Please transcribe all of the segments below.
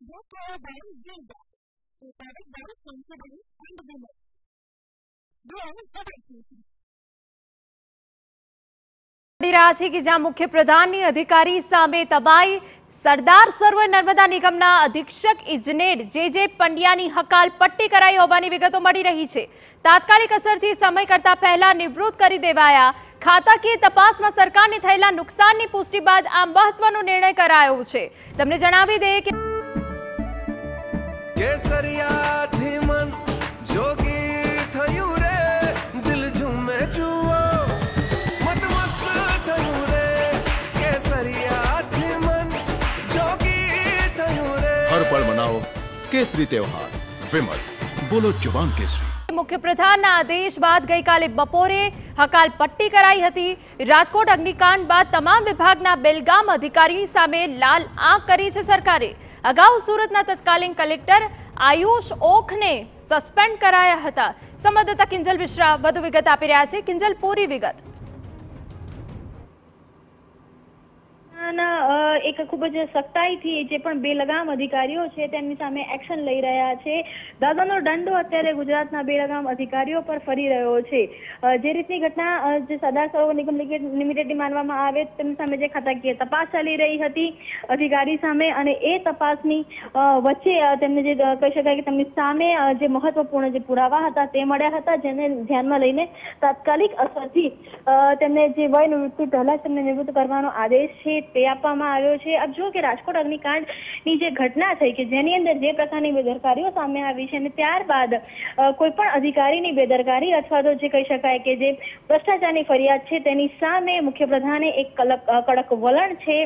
Therefore, by Gilda, prepared by Sensible and Women. Evacuation. મળી રહ્યા છે કે અધિકારી સામે તબાઈ સરદાર સરોવર નર્મદા નિગમના અધિક્ષક ઇજનેર જે જે પંડ્યાની હકાલ પટ્ટી કરાઈ હોવાની વિગતો મળી રહી છે તાત્કાલિક અસરથી સમય કરતા પહેલા નિવૃત્ત કરી દેવાયા ખાતાકીય તપાસમાં સરકારને થયેલા નુકસાનની પુષ્ટિ બાદ આ મહત્વનો નિર્ણય કરાયો છે તમને જણાવી દઈએ કે કેસરિયાથી મન જોગી થયું રે દિલ ઝૂમે જુઓ મત મસ્ત થયું રે કેસરિયાથી મન જોગી થયું રે હર પળ મનાવો કેસરી ત્યોહાર વિમલ બોલો જુબાન કેસરી મુખ્યપ્રધાનના આદેશ બાદ ગઈકાલે બપોરે હકાલ પટ્ટી કરાઈ હતી રાજકોટ અગ્નિકાંડ બાદ તમામ વિભાગના બેલગામ અધિકારી સામે લાલ આંખ કરી છે સરકારે અગાઉ સુરતના તત્કાલીન કલેક્ટર આયુષ ઓખને સસ્પેન્ડ કરાયા હતા. સંવાદદાતા કિંજલ મિશ્રા વધુ વિગત આપી રહ્યા છે. કિંજલ, પૂરી વિગત. ના અ, એક ખૂબ જ સખ્તાઈથી જે પણ બેલગામ અધિકારીઓ છે તેમની સામે એક્શન લઈ રહ્યા છે. દાદાનો દંડો અત્યારે ગુજરાતના બેલગામ અધિકારીઓ પર ફરી રહ્યો છે. જે રીતની ઘટના જે સરદાર સરોવર નિગમ લિમિટેડ- લિમિટેડની માનવામાં આવે તેમની સામે જે ખાતાકીય તપાસ ચાલી રહી હતી અધિકારી સામે અને એ તપાસની વચ્ચે તેમને જે કહી શકાય કે તેમની સામે જે મહત્વપૂર્ણ જે પુરાવા હતા તે મળ્યા હતા જેને ધ્યાનમાં લઈને તાત્કાલિક અસરથી તેમને જે વય નિવૃત્તિ પહેલા તેમને નિવૃત્ત કરવાનો આદેશ છે તે આપવામાં આવ્યો છે. આપ જુઓ કે રાજકોટ અગ્નિકાંડની જે ઘટના થઈ કે જેની અંદર જે પ્રકારની બેદરકારીઓ સામે આવી છે અને ત્યારબાદ કોઈ પણ અધિકારીની બેદરકારી અથવા તો જે કહી શકાય કે જે ભ્રષ્ટાચારની ફરિયાદ છે તેની સામે મુખ્યપ્રધાને એક કડક વલણ છે.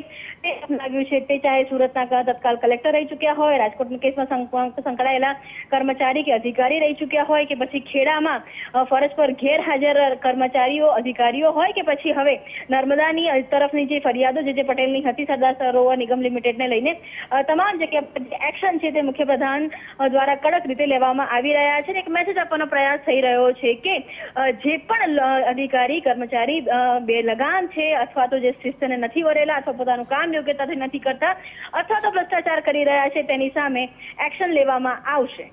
તે અપનાવ્યું છે તે ચાહે સુરતના તત્કાલ કલેક્ટર રહી ચૂક્યા હોય રાજકોટના કેસમાં સંકળાયેલા કર્મચારી કે અધિકારી રહી ચૂક્યા હોય કે પછી ખેડામાં ફરજ પર ગેરહાજર કર્મચારીઓ, અધિકારીઓ હોય કે પછી હવે નર્મદાની તરફની જે ફરિયાદો જે જે પટેલની હતી સરદાર સરોવર નિગમ લિમિટેડને લઈને. તમામ જગ્યા જે એક્શન છે તે મુખ્યપ્રધાન દ્વારા કડક રીતે લેવામાં આવી રહ્યા છે અને એક મેસેજ આપવાનો પ્રયાસ થઈ રહ્યો છે કે જે પણ અધિકારી, કર્મચારી બે લગામ છે અથવા તો જે શિસ્તને નથી વરેલા અથવા પોતાનું કામ યોગ્યતાથી નથી કરતા અથવા તો ભ્રષ્ટાચાર કરી રહ્યા છે તેની સામે એક્શન લેવામાં આવશે.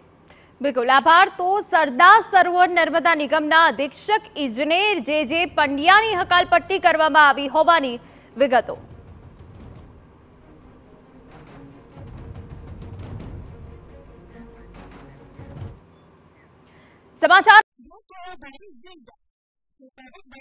બિલકુલ. આભાર. તો સરદાર સરોવર નર્મદા નિગમના અધિક્ષક, ઇજનેર જે જે પંડ્યાની હકાલપટ્ટી કરવામાં આવી હોવાની વિગતો. સમાચાર Therefore, by Gilda, prepared by